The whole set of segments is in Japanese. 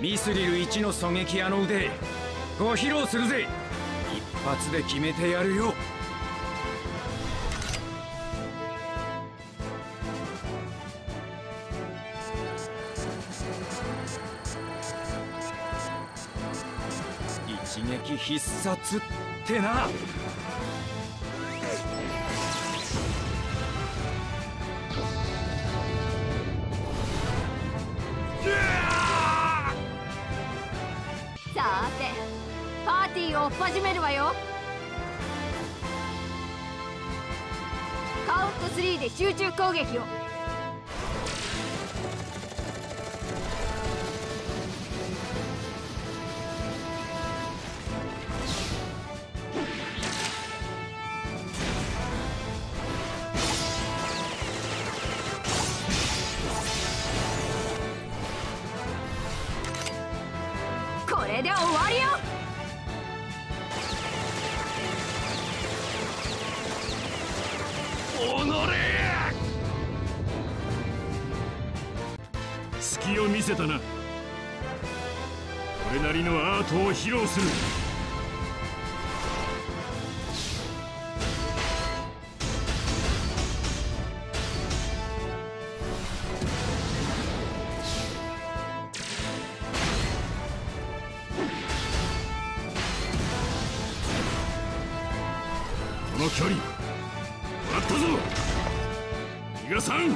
ミスリル1の狙撃屋の腕ご披露するぜ。一発で決めてやるよ。一撃必殺ってな。さて。パーティーを始めるわよ。カウント3で集中攻撃を。これで終わりよ。隙を見せたな。俺なりのアートを披露するの距離。もらったぞ。さん。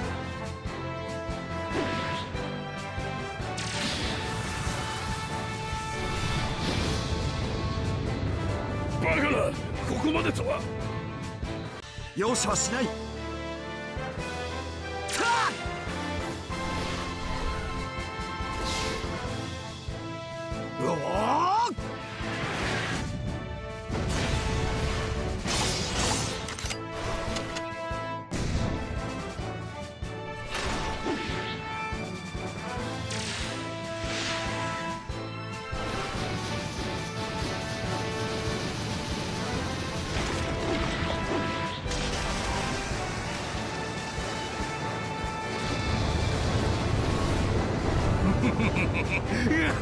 バカだここまでとは。容赦はしない。うお ー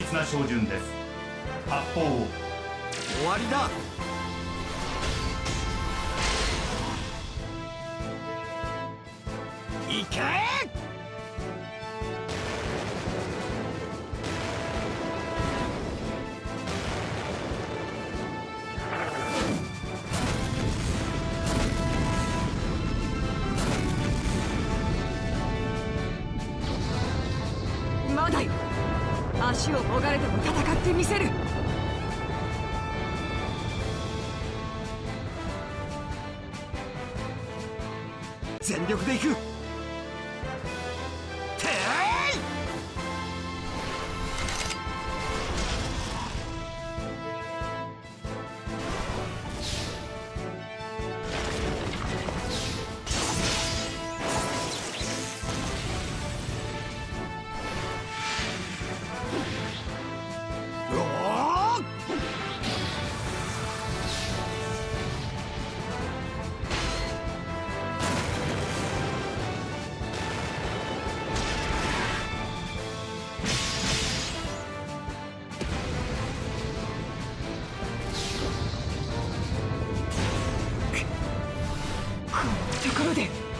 密な照準です発砲終わりだ行けまだよ。足をもがれても戦ってみせる。全力でいく。てころで。